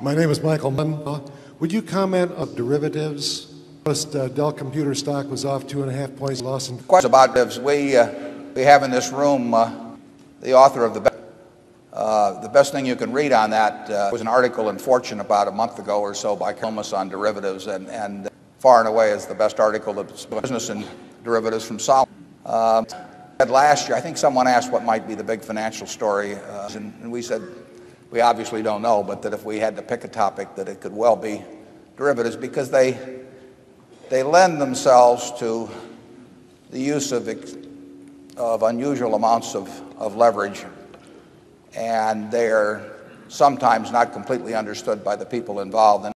My name is Michael Munn. Would you comment on derivatives? Uh, Dell Computer stock was off two and a half points. Loss in Questions about. We, uh, we have in this room uh, the author of the best. Uh, the best thing you can read on that uh, was an article in Fortune about a month ago or so by Carol Loomis on derivatives, and, and far and away is the best article that's business in derivatives from Salomon. Uh, last year, I think someone asked what might be the big financial story, uh, and, and we said we obviously don't know, but that if we had to pick a topic, that it could well be derivatives because they, they lend themselves to the use of, of unusual amounts of, of leverage, and they are sometimes not completely understood by the people involved.